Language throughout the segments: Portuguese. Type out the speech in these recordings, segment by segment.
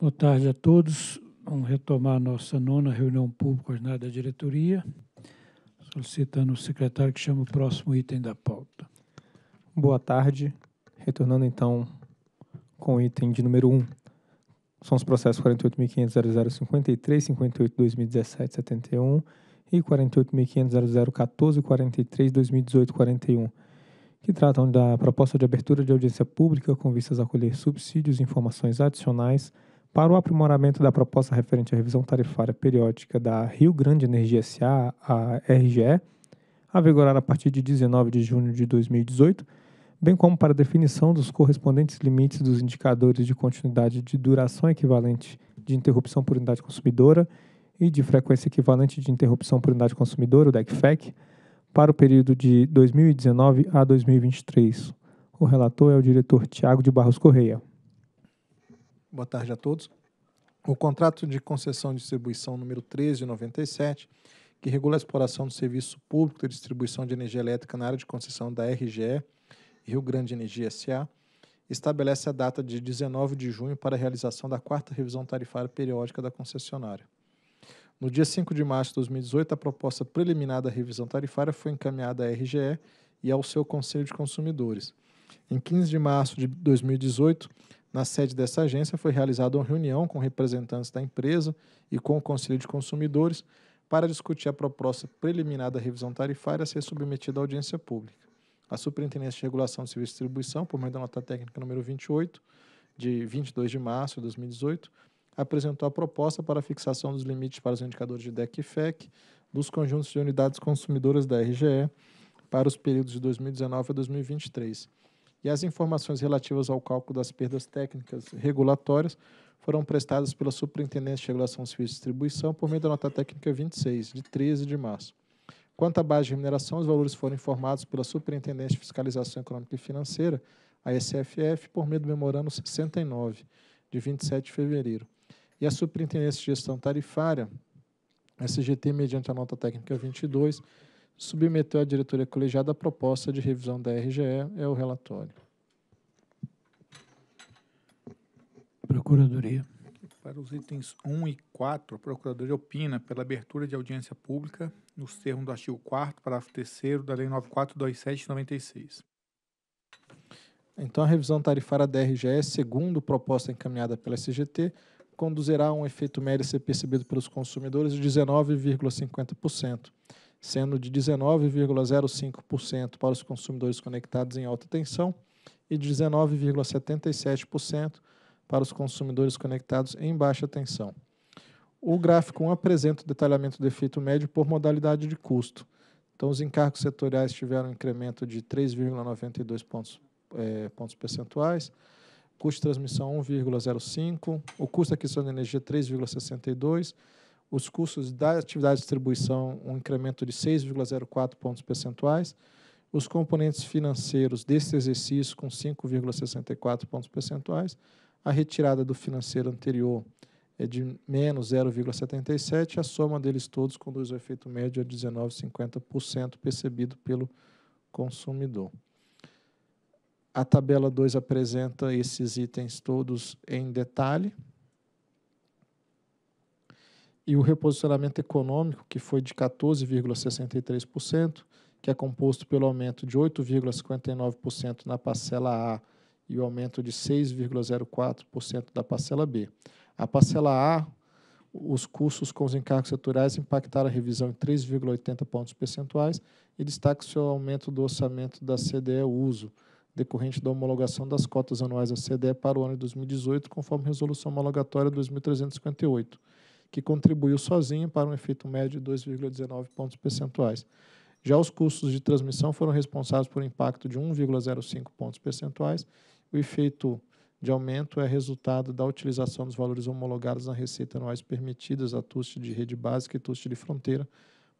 Boa tarde a todos. Vamos retomar nossa nona reunião pública ordinária da diretoria, solicitando o secretário que chame o próximo item da pauta. Boa tarde. Retornando então com o item de número 1. São os processos 48.500.0053, 58.2017.71 e 48.500.0014 43 2018 41 que tratam da proposta de abertura de audiência pública com vistas a colher subsídios e informações adicionais para o aprimoramento da proposta referente à revisão tarifária periódica da Rio Grande Energia SA, a RGE, a vigorar a partir de 19 de junho de 2018, bem como para a definição dos correspondentes limites dos indicadores de continuidade de duração equivalente de interrupção por unidade consumidora e de frequência equivalente de interrupção por unidade consumidora, o DECFEC, para o período de 2019 a 2023. O relator é o diretor Tiago de Barros Correia. Boa tarde a todos. O contrato de concessão de distribuição número 13 de 97, que regula a exploração do serviço público de distribuição de energia elétrica na área de concessão da RGE, Rio Grande Energia SA, estabelece a data de 19 de junho para a realização da quarta revisão tarifária periódica da concessionária. No dia 5 de março de 2018, a proposta preliminar da revisão tarifária foi encaminhada à RGE e ao seu Conselho de Consumidores. Em 15 de março de 2018, na sede dessa agência, foi realizada uma reunião com representantes da empresa e com o Conselho de Consumidores para discutir a proposta preliminar da revisão tarifária a ser submetida à audiência pública. A Superintendência de Regulação de Serviços de Distribuição, por meio da nota técnica número 28, de 22 de março de 2018, apresentou a proposta para a fixação dos limites para os indicadores de DEC e FEC dos conjuntos de unidades consumidoras da RGE para os períodos de 2019 a 2023. E as informações relativas ao cálculo das perdas técnicas regulatórias foram prestadas pela Superintendência de Regulação Serviços de Distribuição por meio da nota técnica 26, de 13 de março. Quanto à base de remuneração, os valores foram informados pela Superintendência de Fiscalização Econômica e Financeira, a SFF, por meio do memorando 69, de 27 de fevereiro e a Superintendência de Gestão Tarifária, SGT, mediante a nota técnica 22, submeteu à diretoria colegiada a proposta de revisão da RGE, é o relatório. Procuradoria. Para os itens 1 e 4, a Procuradoria opina pela abertura de audiência pública nos termos do artigo 4 parágrafo 3 da Lei 942796. Então, a revisão tarifária da RGE, segundo proposta encaminhada pela SGT, conduzirá a um efeito médio a ser percebido pelos consumidores de 19,50%, sendo de 19,05% para os consumidores conectados em alta tensão e de 19,77% para os consumidores conectados em baixa tensão. O gráfico 1 apresenta o detalhamento do efeito médio por modalidade de custo. Então, os encargos setoriais tiveram um incremento de 3,92 pontos, eh, pontos percentuais, custo de transmissão 1,05, o custo de aquisição de energia 3,62, os custos da atividade de distribuição um incremento de 6,04 pontos percentuais, os componentes financeiros deste exercício com 5,64 pontos percentuais, a retirada do financeiro anterior é de menos 0,77, a soma deles todos conduz ao efeito médio a 19,50% percebido pelo consumidor. A tabela 2 apresenta esses itens todos em detalhe. E o reposicionamento econômico, que foi de 14,63%, que é composto pelo aumento de 8,59% na parcela A e o aumento de 6,04% da parcela B. A parcela A, os custos com os encargos setoriais impactaram a revisão em 3,80 pontos percentuais e destaca-se o aumento do orçamento da CDE Uso, decorrente da homologação das cotas anuais da CDE para o ano de 2018, conforme resolução homologatória 2358, que contribuiu sozinho para um efeito médio de 2,19 pontos percentuais. Já os custos de transmissão foram responsáveis por um impacto de 1,05 pontos percentuais. O efeito de aumento é resultado da utilização dos valores homologados na receita anuais permitidas a TUST de rede básica e TUST de fronteira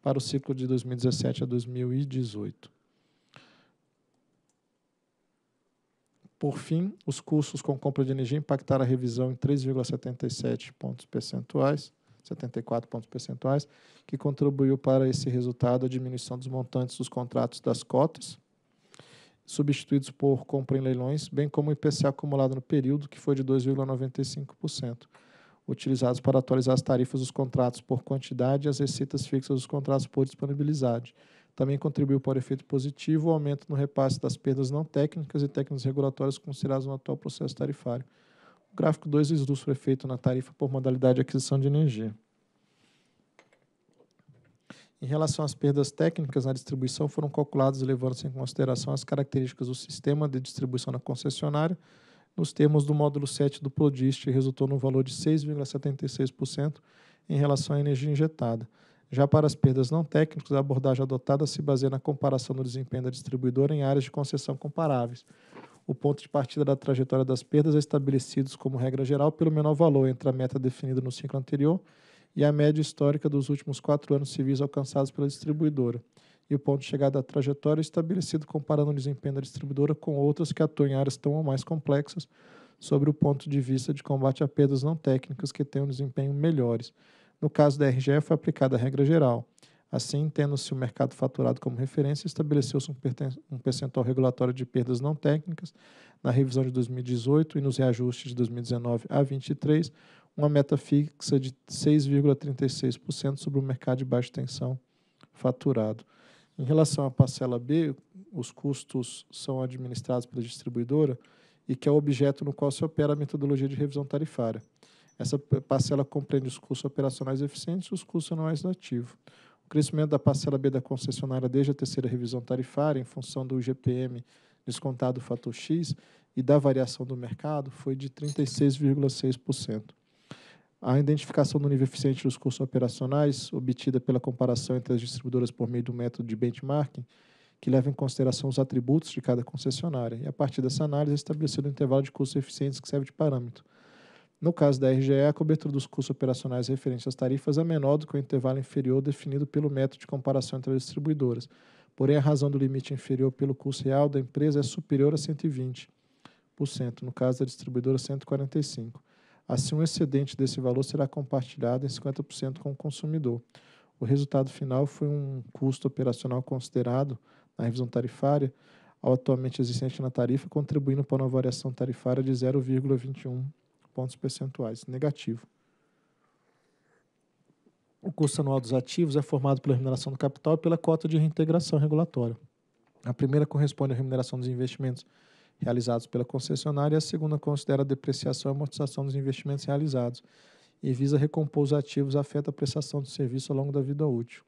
para o ciclo de 2017 a 2018. Por fim, os custos com compra de energia impactaram a revisão em 3,77 pontos percentuais, 74 pontos percentuais, que contribuiu para esse resultado a diminuição dos montantes dos contratos das cotas, substituídos por compra em leilões, bem como o IPCA acumulado no período, que foi de 2,95%. utilizados para atualizar as tarifas dos contratos por quantidade e as receitas fixas dos contratos por disponibilidade. Também contribuiu para o efeito positivo o aumento no repasse das perdas não técnicas e técnicas regulatórias consideradas no atual processo tarifário. Gráfico 2 ilustra o efeito na tarifa por modalidade de aquisição de energia. Em relação às perdas técnicas na distribuição, foram calculadas levando-se em consideração as características do sistema de distribuição na concessionária, nos termos do módulo 7 do Prodist, e resultou no valor de 6,76% em relação à energia injetada. Já para as perdas não técnicas, a abordagem adotada se baseia na comparação do desempenho da distribuidora em áreas de concessão comparáveis. O ponto de partida da trajetória das perdas é estabelecido como regra geral pelo menor valor entre a meta definida no ciclo anterior e a média histórica dos últimos quatro anos civis alcançados pela distribuidora, e o ponto de chegada da trajetória é estabelecido comparando o desempenho da distribuidora com outras que atuam em áreas tão ou mais complexas, sobre o ponto de vista de combate a perdas não técnicas que têm um desempenho melhores. No caso da RGE, foi aplicada a regra geral. Assim, tendo-se o mercado faturado como referência, estabeleceu-se um percentual regulatório de perdas não técnicas na revisão de 2018 e nos reajustes de 2019 a 23, uma meta fixa de 6,36% sobre o mercado de baixa tensão faturado. Em relação à parcela B, os custos são administrados pela distribuidora e que é o objeto no qual se opera a metodologia de revisão tarifária. Essa parcela compreende os custos operacionais eficientes e os custos anuais do ativo. O crescimento da parcela B da concessionária desde a terceira revisão tarifária, em função do IGPM descontado do fator X e da variação do mercado, foi de 36,6%. A identificação do nível eficiente dos custos operacionais, obtida pela comparação entre as distribuidoras por meio do método de benchmarking, que leva em consideração os atributos de cada concessionária, e a partir dessa análise é estabelecido um intervalo de custos eficientes que serve de parâmetro. No caso da RGE, a cobertura dos custos operacionais referentes às tarifas é menor do que o intervalo inferior definido pelo método de comparação entre as distribuidoras. Porém, a razão do limite inferior pelo custo real da empresa é superior a 120%, no caso da distribuidora 145%. Assim, o excedente desse valor será compartilhado em 50% com o consumidor. O resultado final foi um custo operacional considerado na revisão tarifária atualmente existente na tarifa, contribuindo para uma variação tarifária de 0,21 pontos percentuais, negativo. O custo anual dos ativos é formado pela remuneração do capital e pela cota de reintegração regulatória. A primeira corresponde à remuneração dos investimentos realizados pela concessionária, e a segunda considera a depreciação e amortização dos investimentos realizados e visa recompor os ativos afeta a prestação de serviço ao longo da vida útil.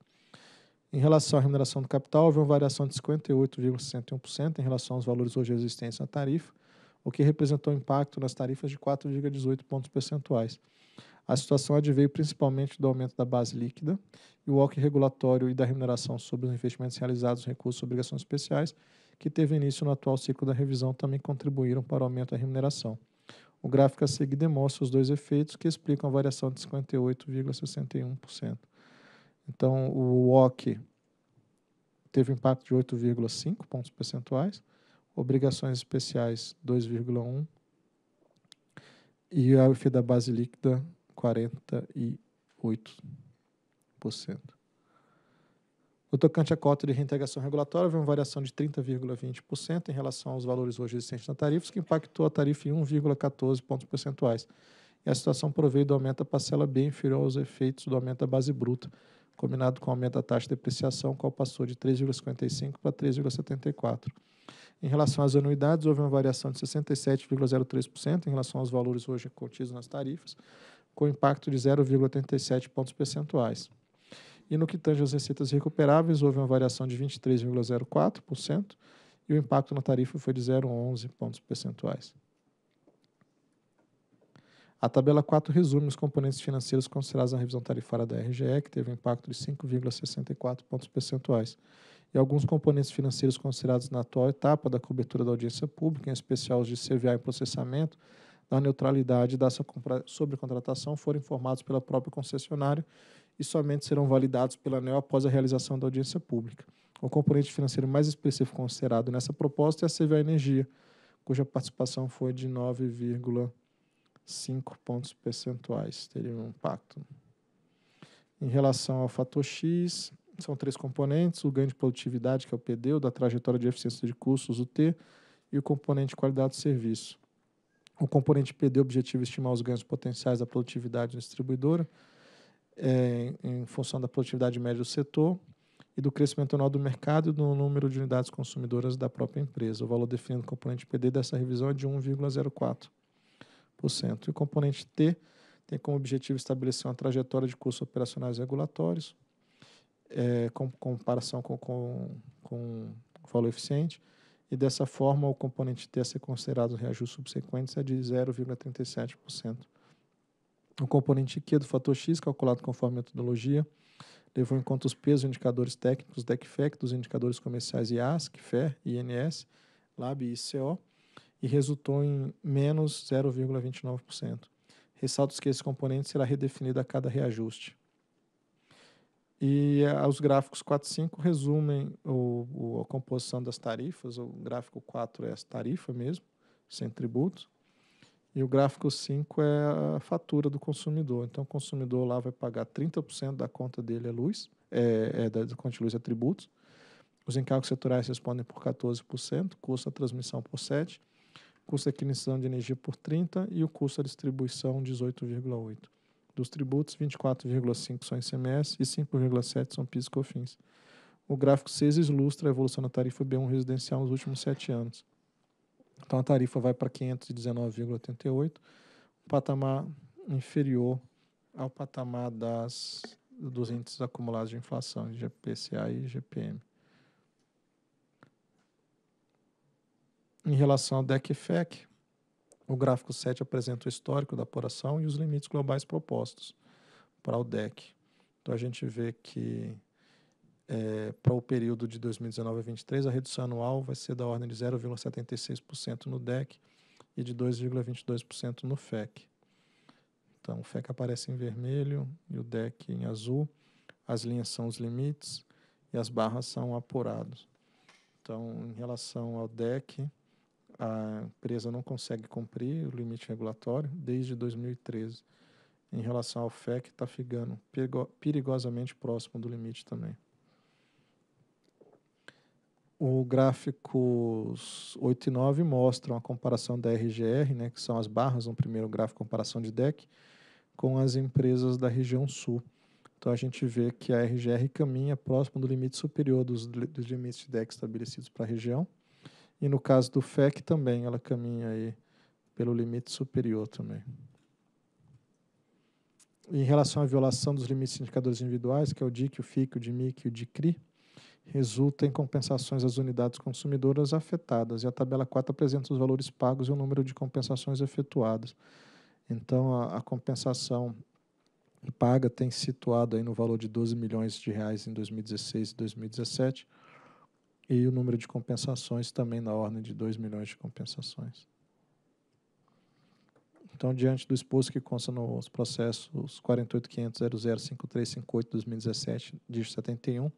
Em relação à remuneração do capital, houve uma variação de 58,61% em relação aos valores hoje existentes na tarifa, o que representou impacto nas tarifas de 4,18 pontos percentuais. A situação adveio principalmente do aumento da base líquida e o OC regulatório e da remuneração sobre os investimentos realizados, recursos e obrigações especiais, que teve início no atual ciclo da revisão, também contribuíram para o aumento da remuneração. O gráfico a seguir demonstra os dois efeitos que explicam a variação de 58,61%. Então, o OC teve impacto de 8,5 pontos percentuais, obrigações especiais 2,1 e a UF da base líquida 48%. No tocante à cota de reintegração regulatória, houve uma variação de 30,20% em relação aos valores hoje existentes na tarifa, que impactou a tarifa em 1,14 pontos percentuais. E a situação proveio do aumento da parcela B inferior aos efeitos do aumento da base bruta, combinado com o aumento da taxa de depreciação, qual passou de 3,55 para 3,74. Em relação às anuidades, houve uma variação de 67,03% em relação aos valores hoje contidos nas tarifas, com impacto de 0,87 pontos percentuais. E no que tange às receitas recuperáveis, houve uma variação de 23,04% e o impacto na tarifa foi de 0,11 pontos percentuais. A tabela 4 resume os componentes financeiros considerados na revisão tarifária da RGE, que teve um impacto de 5,64 pontos percentuais, e alguns componentes financeiros considerados na atual etapa da cobertura da audiência pública, em especial os de CVA e processamento, da neutralidade da sobrecontratação, foram informados pela própria concessionária e somente serão validados pela ANEL após a realização da audiência pública. O componente financeiro mais expressivo considerado nessa proposta é a CVA Energia, cuja participação foi de 9,5 pontos percentuais, teria um impacto. Em relação ao fator X, são três componentes, o ganho de produtividade, que é o PD, o da trajetória de eficiência de custos, o T, e o componente de qualidade do serviço. O componente PD objetiva estimar os ganhos potenciais da produtividade da distribuidora é, em função da produtividade média do setor e do crescimento anual do mercado e do número de unidades consumidoras da própria empresa. O valor definido no componente PD dessa revisão é de 1,04%. E o componente T tem como objetivo estabelecer uma trajetória de custos operacionais regulatórios, é, com comparação com, com, com valor eficiente, e dessa forma o componente T a ser considerado no reajuste subsequente é de 0,37%. O componente Q do fator X, calculado conforme a metodologia, levou em conta os pesos indicadores técnicos DECFEC, dos indicadores comerciais IASC, FER, INS, LAB e ICO, e resultou em menos 0,29%. Ressalto que esse componente será redefinido a cada reajuste. E uh, os gráficos 4 e 5 resumem o, o, a composição das tarifas. O gráfico 4 é a tarifa mesmo, sem tributos. E o gráfico 5 é a fatura do consumidor. Então, o consumidor lá vai pagar 30% da conta dele é luz, é, é da conta de luz é tributos. Os encargos setoriais respondem por 14%, custo da transmissão por 7%, custo da aquisição de energia por 30% e o custo da distribuição 18,8%. Dos tributos, 24,5% são ICMS e 5,7% são PIS e COFINS. O gráfico 6 ilustra a evolução da tarifa B1 residencial nos últimos sete anos. Então a tarifa vai para 519,88, um patamar inferior ao patamar das, dos índices acumulados de inflação, GPCA e GPM. Em relação ao DEC-FEC, o gráfico 7 apresenta o histórico da apuração e os limites globais propostos para o DEC. Então a gente vê que é, para o período de 2019 a 2023, a redução anual vai ser da ordem de 0,76% no DEC e de 2,22% no FEC. Então, o FEC aparece em vermelho e o DEC em azul. As linhas são os limites e as barras são apurados. Então, em relação ao DEC, a empresa não consegue cumprir o limite regulatório desde 2013. Em relação ao FEC, está ficando perigosamente próximo do limite também. O gráficos 8 e 9 mostram a comparação da RGR, né, que são as barras no primeiro gráfico, comparação de DEC, com as empresas da região sul. Então a gente vê que a RGR caminha próximo do limite superior dos, dos limites de DEC estabelecidos para a região. E no caso do FEC também, ela caminha aí pelo limite superior também. Em relação à violação dos limites indicadores individuais, que é o DIC, o FIC, o DIMIC e o DICRI, resulta em compensações às unidades consumidoras afetadas. E a tabela 4 apresenta os valores pagos e o número de compensações efetuadas. Então, a, a compensação paga tem situado aí no valor de 12 milhões de reais em 2016 e 2017, e o número de compensações também na ordem de 2 milhões de compensações. Então, diante do exposto que consta nos processos 48.500.005358-2017, dígito 71,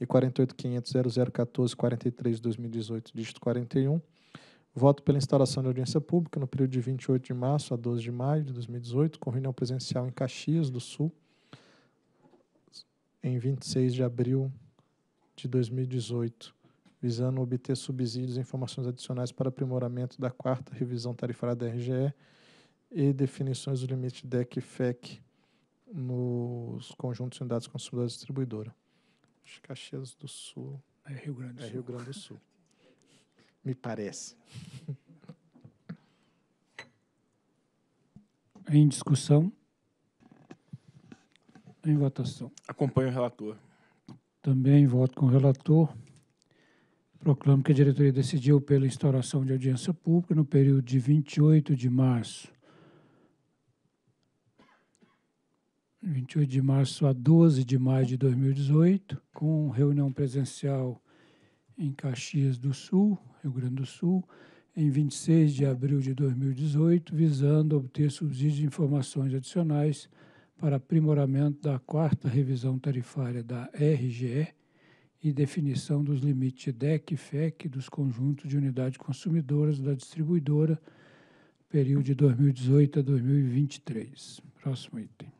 e 48.500.0014.43 2018, dígito 41. Voto pela instalação de audiência pública no período de 28 de março a 12 de maio de 2018, com reunião presencial em Caxias do Sul, em 26 de abril de 2018, visando obter subsídios e informações adicionais para aprimoramento da quarta revisão tarifária da RGE e definições do limite DEC e FEC nos conjuntos de unidades consumidoras distribuidora. Caxias do Sul. É Rio Grande do é Sul. Rio Grande do Sul. Me parece. Em discussão. Em votação. Acompanho o relator. Também voto com o relator. Proclamo que a diretoria decidiu pela instauração de audiência pública no período de 28 de março. 28 de março a 12 de maio de 2018, com reunião presencial em Caxias do Sul, Rio Grande do Sul, em 26 de abril de 2018, visando obter subsídios de informações adicionais para aprimoramento da quarta revisão tarifária da RGE e definição dos limites DEC e FEC dos conjuntos de unidades consumidoras da distribuidora, período de 2018 a 2023. Próximo item.